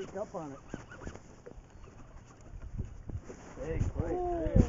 sneak up on it. Big pike.